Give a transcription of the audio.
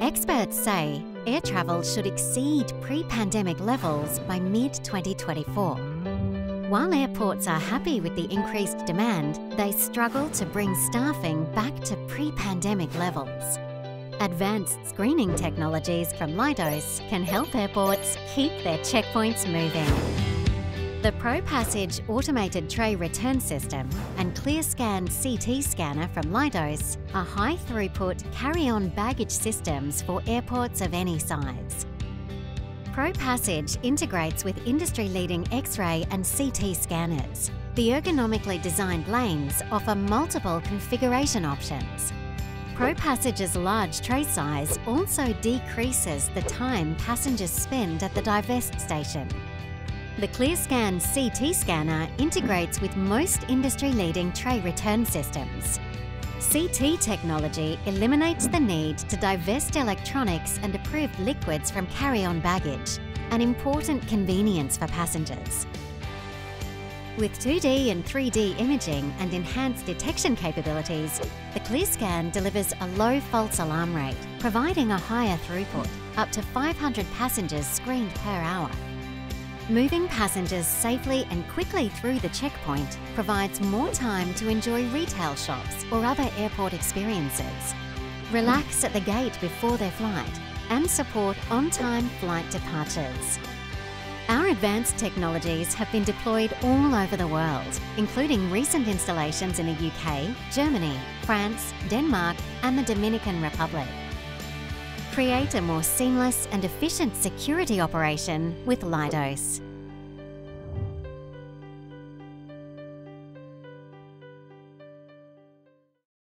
Experts say air travel should exceed pre pandemic levels by mid 2024. While airports are happy with the increased demand, they struggle to bring staffing back to pre pandemic levels. Advanced screening technologies from Leidos can help airports keep their checkpoints moving. The ProPassage automated tray return system and ClearScan CT scanner from Leidos are high throughput carry on baggage systems for airports of any size. ProPassage integrates with industry leading X ray and CT scanners. The ergonomically designed lanes offer multiple configuration options. ProPassage's large tray size also decreases the time passengers spend at the divest station the ClearScan CT scanner integrates with most industry-leading tray return systems. CT technology eliminates the need to divest electronics and approved liquids from carry-on baggage, an important convenience for passengers. With 2D and 3D imaging and enhanced detection capabilities, the ClearScan delivers a low false alarm rate, providing a higher throughput, up to 500 passengers screened per hour. Moving passengers safely and quickly through the checkpoint provides more time to enjoy retail shops or other airport experiences. Relax at the gate before their flight and support on-time flight departures. Our advanced technologies have been deployed all over the world, including recent installations in the UK, Germany, France, Denmark and the Dominican Republic. Create a more seamless and efficient security operation with Leidos.